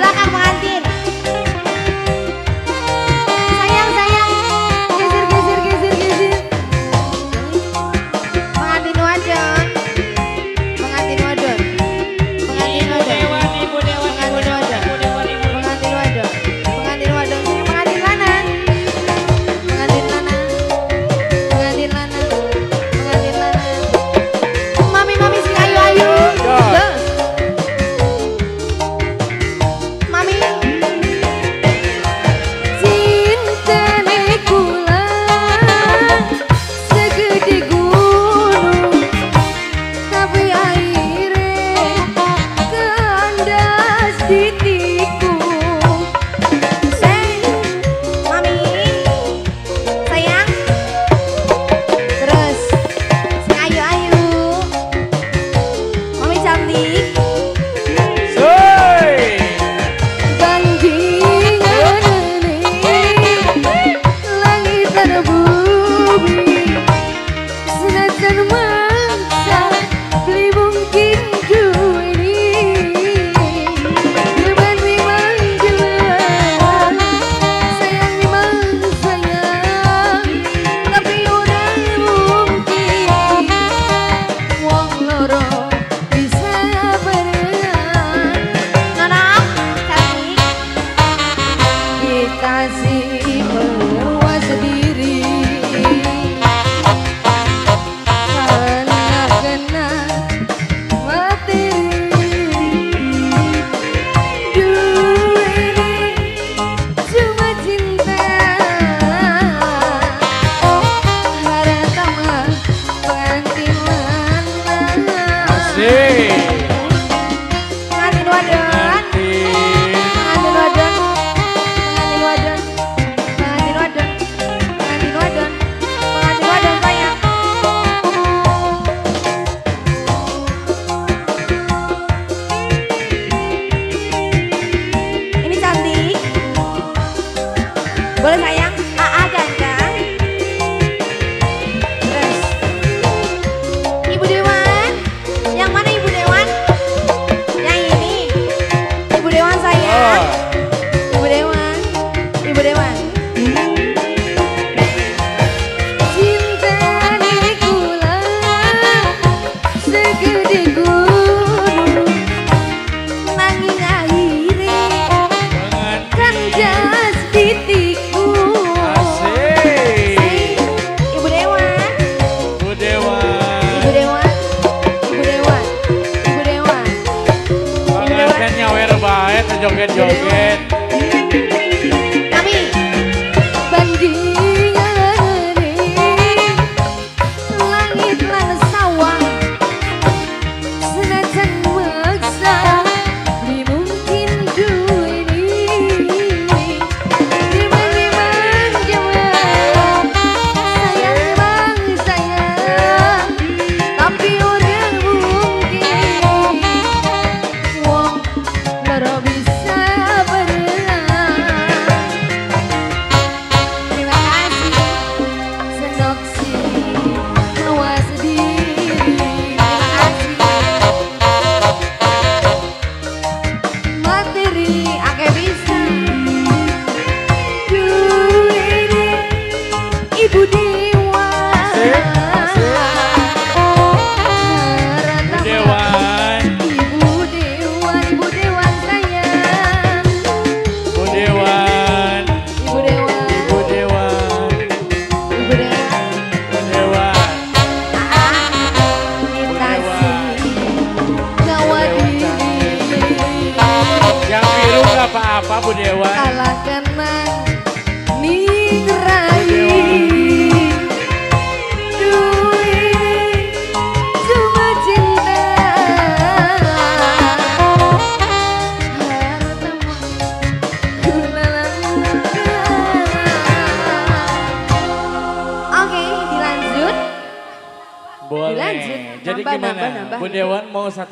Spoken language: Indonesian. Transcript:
belakang pengantin. joget-joget. Kami. Bandingan langit lan sawah senajan sayang sayang. Tapi orang Boleh. Dilanjut. Jadi Nambah, gimana? nambah, nambah. Bu Dewan mau satu